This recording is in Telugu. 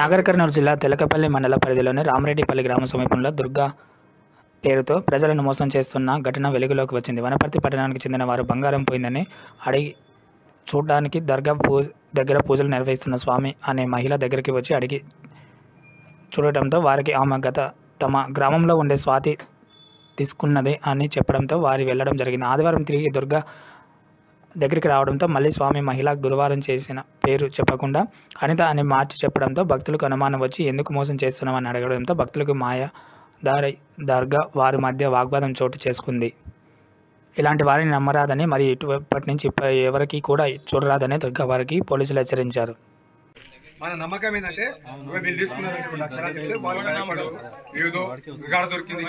నాగర్ కర్నూలు జిల్లా తెలకపల్లి మండల పరిధిలోని రామరెడ్డిపల్లి గ్రామ సమీపంలో దుర్గా పేరుతో ప్రజలను మోసం చేస్తున్న ఘటన వెలుగులోకి వచ్చింది. వనపర్తి పట్టణానికి చెందిన వారు బంగారం పోయిందని అడిగి చూడడానికి దర్గా పూ దగ్గర పూజలు నిర్వహిస్తున్న స్వామి అనే మహిళ దగ్గరికి వచ్చి అడిగి చూడటంతో వారికి ఆమె గత తమ గ్రామంలో ఉండే స్వాతి తీసుకున్నది అని చెప్పడంతో వారి వెళ్ళడం జరిగింది. ఆదివారం తిరిగి దుర్గా దగ్గరికి రావడంతో మళ్ళీ స్వామి మహిళ గురువారం చేసిన పేరు చెప్పకుండా అనిత అని మార్చి చెప్పడంతో భక్తులకు అనుమానం వచ్చి ఎందుకు మోసం చేస్తున్నామని అడగడంతో భక్తులకు మాయ దారి దర్గా వారి మధ్య వాగ్వాదం చోటు చేసుకుంది. ఇలాంటి వారిని నమ్మరాదని మరి ఇప్పటి నుంచి ఎవరికి కూడా చూడరాదని దుర్గా వారికి పోలీసులు హెచ్చరించారు. మన నమ్మకం ఏంటంటే వీళ్ళు తీసుకున్నారు రెండు లక్షలు వాళ్ళు ఏదో దొరికింది